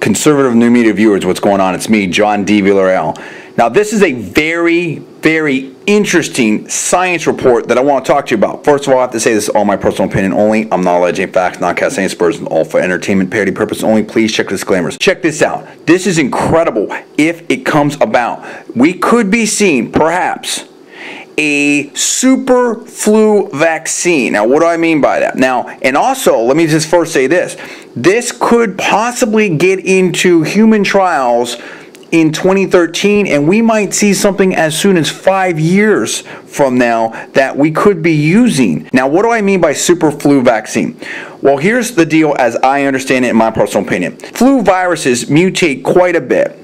conservative new media viewers, what's going on? It's me, John D. Villarreal. Now, this is a very, very interesting science report that I want to talk to you about. First of all, I have to say this is all my personal opinion only. I'm not alleging facts, not casting aspersions, all for entertainment, parody purpose only. Please check the disclaimers. Check this out. This is incredible if it comes about. We could be seeing, perhaps, a super flu vaccine. Now, what do I mean by that? Now, and also, let me just first say this this could possibly get into human trials in 2013, and we might see something as soon as five years from now that we could be using. Now, what do I mean by super flu vaccine? Well, here's the deal as I understand it in my personal opinion. Flu viruses mutate quite a bit.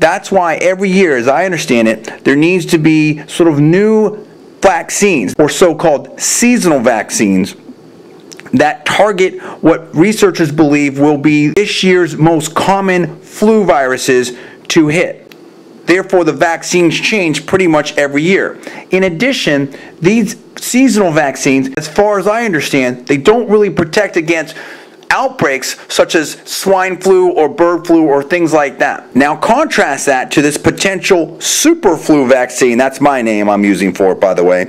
That's why every year, as I understand it, there needs to be sort of new vaccines or so called seasonal vaccines that target what researchers believe will be this year's most common flu viruses to hit. Therefore, the vaccines change pretty much every year. In addition, these seasonal vaccines, as far as I understand, they don't really protect against outbreaks such as swine flu or bird flu or things like that. Now contrast that to this potential super flu vaccine, that's my name I'm using for it by the way,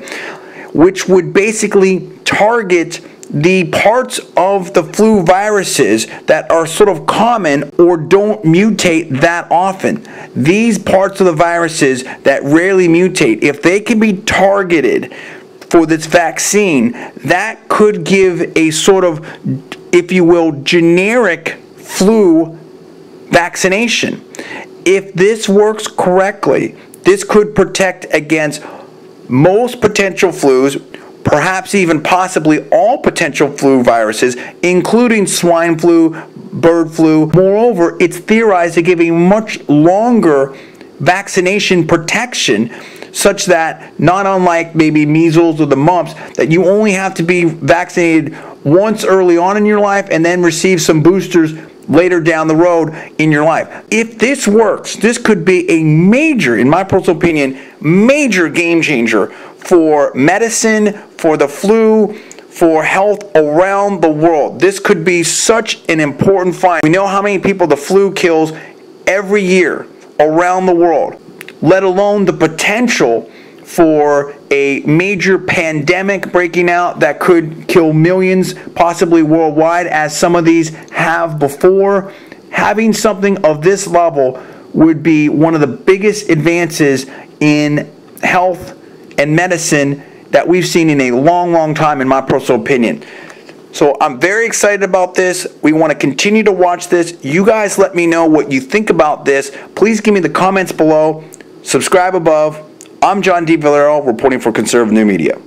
which would basically target the parts of the flu viruses that are sort of common or don't mutate that often. These parts of the viruses that rarely mutate, if they can be targeted for this vaccine, that could give a sort of, if you will, generic flu vaccination. If this works correctly, this could protect against most potential flus, perhaps even possibly all potential flu viruses, including swine flu, bird flu. Moreover, it's theorized to give a much longer vaccination protection such that not unlike maybe measles or the mumps that you only have to be vaccinated once early on in your life and then receive some boosters later down the road in your life. If this works, this could be a major, in my personal opinion, major game changer for medicine, for the flu, for health around the world. This could be such an important find. We know how many people the flu kills every year around the world, let alone the potential for a major pandemic breaking out that could kill millions, possibly worldwide, as some of these have before. Having something of this level would be one of the biggest advances in health and medicine that we've seen in a long, long time, in my personal opinion. So I'm very excited about this. We want to continue to watch this. You guys let me know what you think about this. Please give me the comments below. Subscribe above. I'm John D. Villarreal, reporting for Conservative New Media.